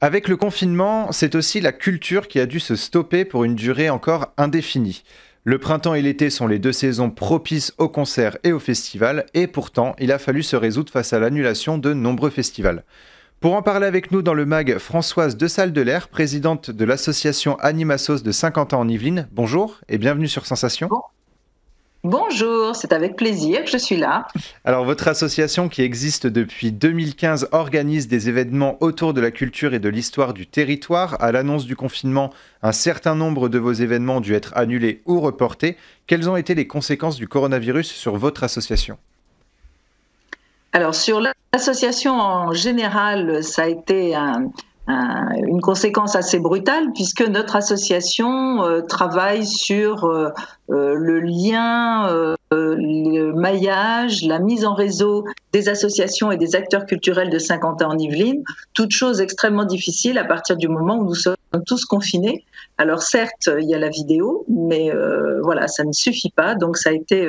Avec le confinement, c'est aussi la culture qui a dû se stopper pour une durée encore indéfinie. Le printemps et l'été sont les deux saisons propices aux concerts et aux festivals, et pourtant, il a fallu se résoudre face à l'annulation de nombreux festivals. Pour en parler avec nous dans le mag, Françoise de Salle de présidente de l'association Animasos de Saint-Quentin en Yvelines. Bonjour et bienvenue sur Sensation. C'est avec plaisir que je suis là. Alors votre association qui existe depuis 2015 organise des événements autour de la culture et de l'histoire du territoire. À l'annonce du confinement, un certain nombre de vos événements ont dû être annulés ou reportés. Quelles ont été les conséquences du coronavirus sur votre association? Alors sur l'association en général, ça a été un, une conséquence assez brutale puisque notre association euh, travaille sur euh, euh, le lien, le maillage, la mise en réseau des associations et des acteurs culturels de Saint-Quentin en Yvelines, toute chose extrêmement difficile à partir du moment où nous sommes tous confinés. Alors certes, il y a la vidéo, mais voilà, ça ne suffit pas. Donc ça a été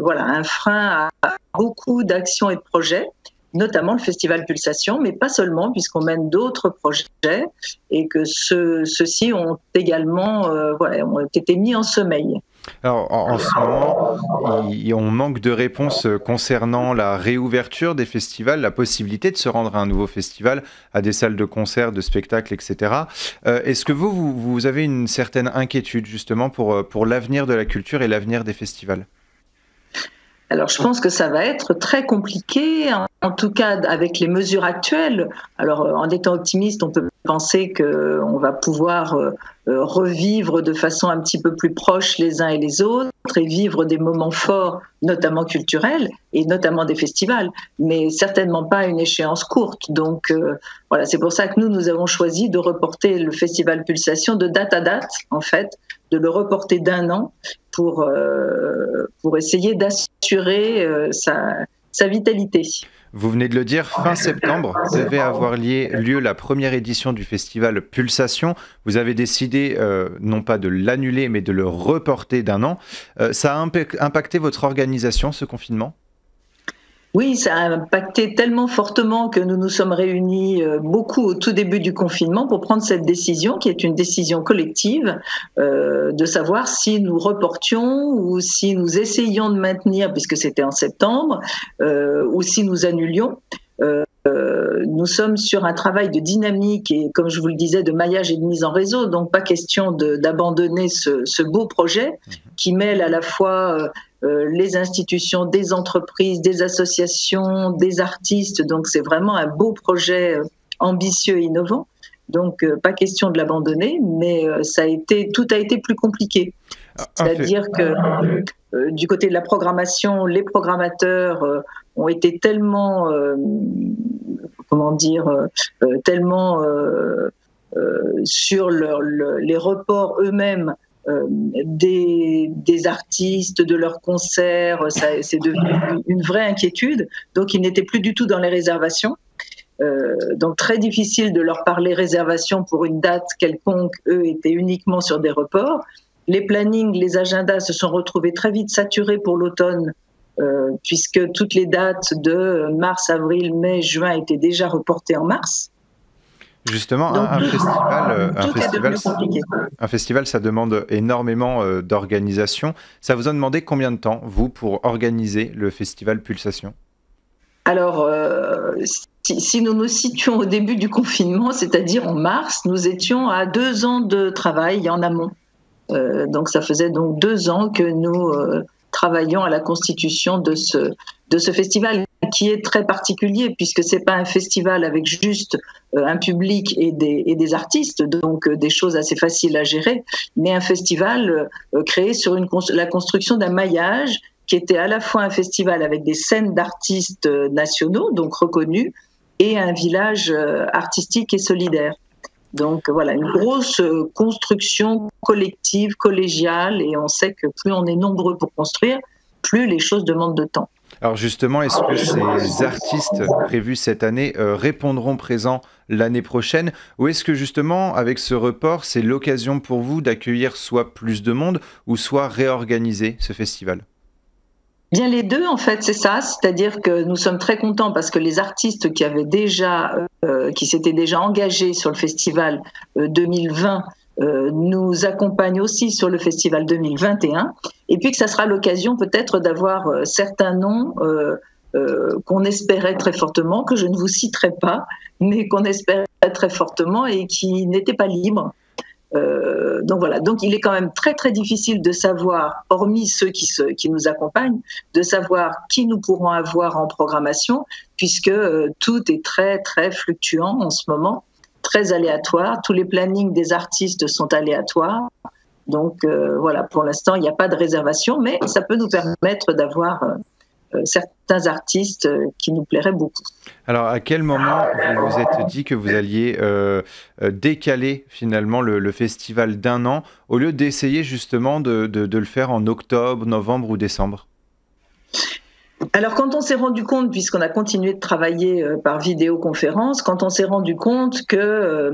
voilà un frein à beaucoup d'actions et de projets notamment le festival Pulsation, mais pas seulement, puisqu'on mène d'autres projets et que ceux-ci ont également euh, ont été mis en sommeil. Alors, en, ce moment, on manque de réponses concernant la réouverture des festivals, la possibilité de se rendre à un nouveau festival, à des salles de concert, de spectacles, etc. Euh, est-ce que vous, vous, vous, avez une certaine inquiétude justement pour, euh, pour l'avenir de la culture et l'avenir des festivals? Alors je pense que ça va être très compliqué, en tout cas avec les mesures actuelles. Alors euh, en étant optimiste, on peut penser qu'on va pouvoir euh, euh, revivre de façon un petit peu plus proche les uns et les autres et vivre des moments forts, notamment culturels et notamment des festivals, mais certainement pas une échéance courte. Donc voilà, c'est pour ça que nous, nous avons choisi de reporter le festival Pulsation de date à date, en fait, de le reporter d'un an pour, euh, pour essayer d'assurer euh, sa, sa vitalité. Vous venez de le dire, fin septembre devait avoir lieu la première édition du festival Pulsation. Vous avez décidé euh, non pas de l'annuler, mais de le reporter d'un an. ça a impacté votre organisation, ce confinement? Oui, ça a impacté tellement fortement que nous nous sommes réunis euh, beaucoup au tout début du confinement pour prendre cette décision, qui est une décision collective, euh, de savoir si nous reportions ou si nous essayions de maintenir, puisque c'était en septembre, euh, ou si nous annulions. Nous sommes sur un travail de dynamique et, comme je vous le disais, de maillage et de mise en réseau. Donc, pas question d'abandonner ce, ce, beau projet qui mêle à la fois euh, les institutions, des entreprises, des associations, des artistes. Donc c'est vraiment un beau projet euh, ambitieux et innovant. Donc euh, pas question de l'abandonner, mais ça a été tout a été plus compliqué. Ah, C'est-à-dire que du côté de la programmation, les programmateurs ont été tellement comment dire tellement sur les reports eux-mêmes euh, des, artistes, de leurs concerts. C'est devenu une vraie inquiétude. Donc, ils n'étaient plus du tout dans les réservations. Euh, donc très difficile de leur parler réservation pour une date quelconque. Eux étaient uniquement sur des reports. Les plannings, les agendas se sont retrouvés très vite saturés pour l'automne, euh, puisque toutes les dates de mars, avril, mai, juin étaient déjà reportées en mars. Justement, un, festival, euh, un, festival un, festival, ça demande énormément euh, d'organisation. Ça vous a demandé combien de temps, vous, pour organiser le festival Pulsation? Alors, euh, si, nous nous situons au début du confinement, c'est-à-dire en mars, nous étions à deux ans de travail en amont. donc, ça faisait donc deux ans que nous travaillions à la constitution de ce, de ce festival qui est très particulier puisque c'est pas un festival avec juste euh, un public et des, et des artistes, donc euh, des choses assez faciles à gérer, mais un festival euh, créé sur une, la construction d'un maillage qui était à la fois un festival avec des scènes d'artistes nationaux, donc reconnus, et un village artistique et solidaire. Donc voilà, une grosse construction collective, collégiale, et on sait que plus on est nombreux pour construire, plus les choses demandent de temps. Alors justement, est-ce que ces artistes prévus cette année euh, répondront présents l'année prochaine? Ou est-ce que justement, avec ce report, c'est l'occasion pour vous d'accueillir soit plus de monde ou soit réorganiser ce festival? Bien les deux, en fait, c'est ça. C'est-à-dire que nous sommes très contents parce que les artistes qui avaient déjà, euh, qui s'étaient déjà engagés sur le festival 2020 euh, euh, nous accompagnent aussi sur le festival 2021. Et puis que ça sera l'occasion peut-être d'avoir certains noms qu'on espérait très fortement, que je ne vous citerai pas, mais qu'on espérait très fortement et qui n'étaient pas libres. Euh, donc voilà, donc il est quand même très très difficile de savoir, hormis ceux qui, nous accompagnent, de savoir qui nous pourrons avoir en programmation, puisque euh, tout est très très fluctuant en ce moment, très aléatoire. Tous les plannings des artistes sont aléatoires. Donc euh, voilà, pour l'instant, il n'y a pas de réservation, mais ça peut nous permettre d'avoir certains artistes euh, qui nous plairaient beaucoup. Alors, à quel moment vous vous êtes dit que vous alliez euh, décaler finalement le, festival d'un an au lieu d'essayer justement de, le faire en octobre, novembre ou décembre? Alors quand on s'est rendu compte, puisqu'on a continué de travailler par vidéoconférence, quand on s'est rendu compte que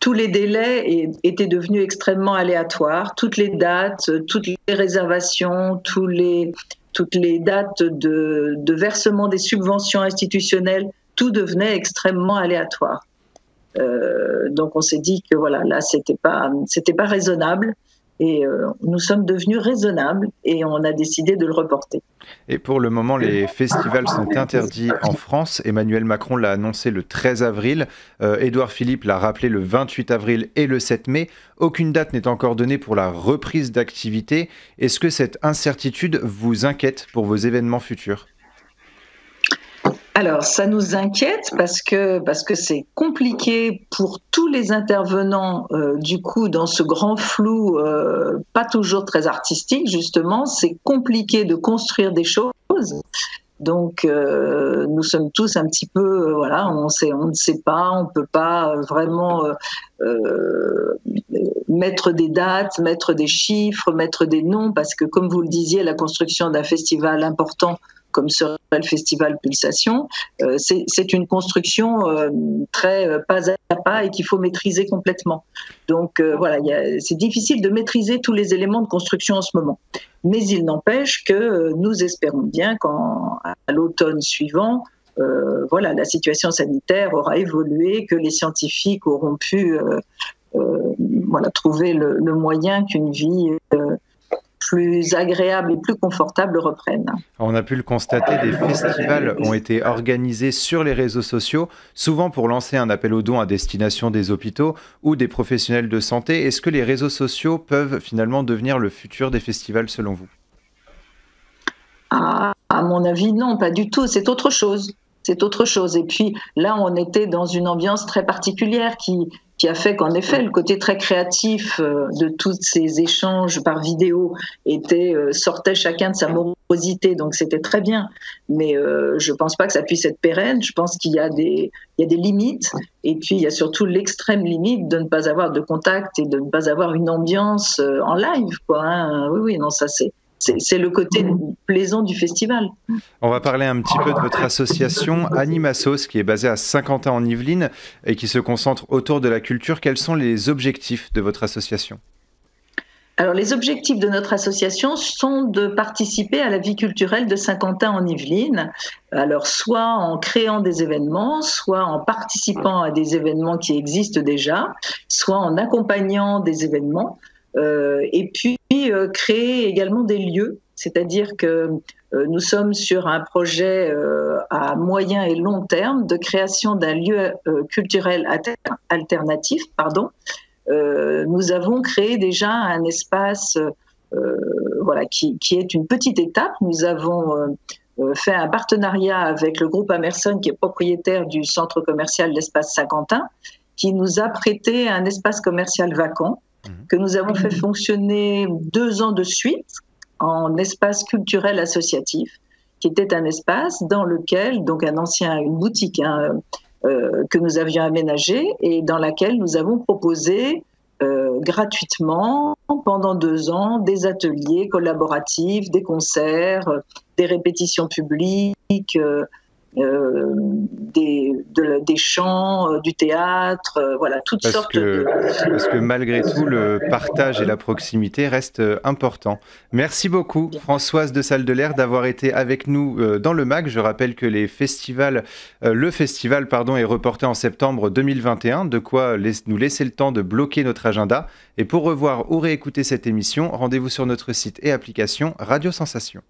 tous les délais étaient devenus extrêmement aléatoires, toutes les dates, toutes les réservations, tous les, toutes les dates de, versement des subventions institutionnelles, tout devenait extrêmement aléatoire. Euh, donc on s'est dit que voilà, là c'était pas c'était pas raisonnable et euh, nous sommes devenus raisonnables et on a décidé de le reporter. Et pour le moment, les festivals sont interdits en France. Emmanuel Macron l'a annoncé le 13 avril. Euh, Édouard Philippe l'a rappelé le 28 avril et le 7 mai. Aucune date n'est encore donnée pour la reprise d'activité. Est-ce que cette incertitude vous inquiète pour vos événements futurs? Alors, ça nous inquiète parce que parce que c'est compliqué pour tous les intervenants euh, du coup dans ce grand flou, euh, pas toujours très artistique justement. C'est compliqué de construire des choses. Donc, euh, nous sommes tous un petit peu, voilà, on, sait, on ne sait pas, on peut pas vraiment mettre des dates, mettre des chiffres, mettre des noms, parce que comme vous le disiez, la construction d'un festival important comme serait le festival Pulsation, euh, c'est une construction euh, très euh, pas à pas et qu'il faut maîtriser complètement. Donc voilà, c'est difficile de maîtriser tous les éléments de construction en ce moment. Mais il n'empêche que nous espérons bien qu'à l'automne suivant, voilà, la situation sanitaire aura évolué, que les scientifiques auront pu voilà, trouver le, le moyen qu'une vie plus agréables et plus confortables reprennent. On a pu le constater, des festivals ont été organisés sur les réseaux sociaux, souvent pour lancer un appel aux dons à destination des hôpitaux ou des professionnels de santé. Est-ce que les réseaux sociaux peuvent finalement devenir le futur des festivals selon vous? Ah, À mon avis, non, pas du tout. C'est autre chose c'est autre chose. Et puis là, on était dans une ambiance très particulière qui, qui a fait qu'en effet, le côté très créatif euh, de tous ces échanges par vidéo était, euh, sortait chacun de sa morosité, donc c'était très bien. Mais euh, je ne pense pas que ça puisse être pérenne. Je pense qu'il y, a des, il y a des limites. Et puis, il y a surtout l'extrême limite de ne pas avoir de contact et de ne pas avoir une ambiance en live. Quoi, hein. Oui, oui, non, ça c'est c'est le côté plaisant du festival. On va parler un petit peu de votre association Animasos, qui est basée à Saint-Quentin en Yvelines et qui se concentre autour de la culture. Quels sont les objectifs de votre association? Alors, les objectifs de notre association sont de participer à la vie culturelle de Saint-Quentin en Yvelines. Alors, soit en créant des événements, soit en participant à des événements qui existent déjà, soit en accompagnant des événements. Euh, et puis euh, créer également des lieux, c'est-à-dire que euh, nous sommes sur un projet à moyen et long terme de création d'un lieu culturel alternatif. Pardon. nous avons créé déjà un espace voilà, qui, qui, est une petite étape. Nous avons fait un partenariat avec le groupe Amerson, qui est propriétaire du centre commercial L'Espace Saint-Quentin, qui nous a prêté un espace commercial vacant Mhm. que nous avons fait fonctionner deux ans de suite en espace culturel associatif, qui était un espace dans lequel, donc un ancien, une boutique hein, euh, que nous avions aménagé et dans laquelle nous avons proposé euh, gratuitement pendant deux ans des ateliers collaboratifs, des concerts, des répétitions publiques, des, des chants, du théâtre, voilà, toutes sortes de... Parce que malgré tout, le partage et la proximité restent importants. Merci beaucoup, Françoise de Salle de l'Air, d'avoir été avec nous dans le MAC. Je rappelle que les festivals, le festival pardon, est reporté en septembre 2021, de quoi nous laisser le temps de bloquer notre agenda. Et pour revoir ou réécouter cette émission, rendez-vous sur notre site et application Radio Sensation.